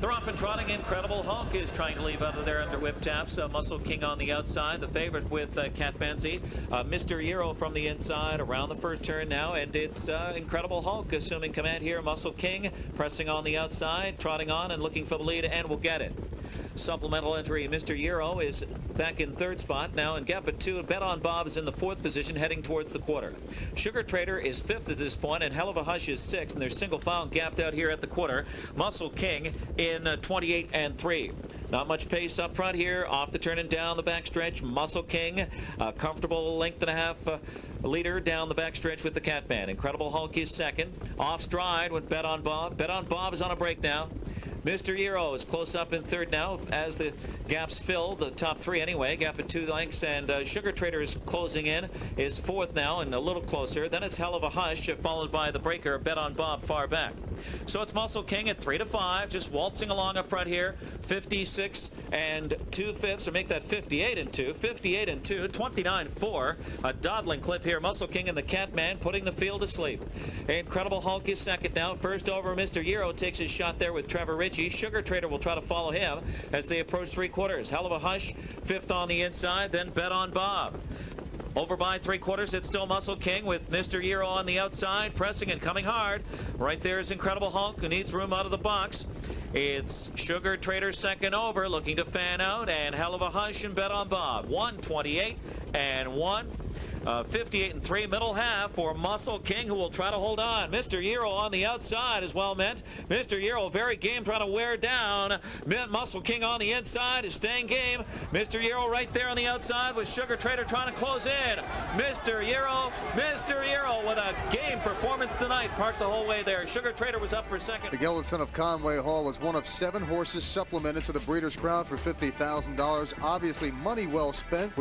They're off and trotting. Incredible Hulk is trying to leave out of there under whip taps. Uh, Muscle King on the outside. The favorite with uh, Cat Manzi. Uh, Mr. Eero from the inside around the first turn now. And it's uh, Incredible Hulk assuming command here. Muscle King pressing on the outside, trotting on and looking for the lead and will get it. Supplemental entry, Mr. Eero is back in third spot now in gap at two. Bet on Bob is in the fourth position heading towards the quarter. Sugar Trader is fifth at this point and Hell of a Hush is sixth and they're single file gapped out here at the quarter. Muscle King in uh, 28 and 3. Not much pace up front here. Off the turn and down the backstretch. Muscle King, a comfortable length and a half uh, leader down the backstretch with the Catman. Incredible Hulk is second. Off stride with Bet on Bob. Bet on Bob is on a break now. Mr. Eero is close up in third now as the gaps fill, the top three anyway, gap at two lengths, and uh, Sugar Trader is closing in, is fourth now and a little closer. Then it's Hell of a Hush, followed by the breaker, Bet on Bob far back. So it's Muscle King at three to five, just waltzing along up front here, 56 and two fifths, or make that 58 and two, 58 and two, 29 four. A dawdling clip here. Muscle King and the Catman putting the field to sleep. Incredible Hulk is second now. First over, Mr. Eero takes his shot there with Trevor Sugar Trader will try to follow him as they approach three quarters. Hell of a hush, fifth on the inside, then bet on Bob. Over by three quarters, it's still Muscle King with Mr. Eero on the outside, pressing and coming hard. Right there is Incredible Hulk, who needs room out of the box. It's Sugar Trader second over, looking to fan out, and Hell of a Hush and Bet on Bob. 128 and 1. Uh, 58 and 3 middle half for Muscle King who will try to hold on. Mr. Eero on the outside is well meant. Mr. Eero very game trying to wear down. Muscle King on the inside is staying game. Mr. Eero right there on the outside with Sugar Trader trying to close in. Mr. Eero, Mr. Eero with a game performance tonight. Parked the whole way there. Sugar Trader was up for second. The gelded son of Conway Hall was one of seven horses supplemented to the Breeders' Crown for $50,000. Obviously money well spent.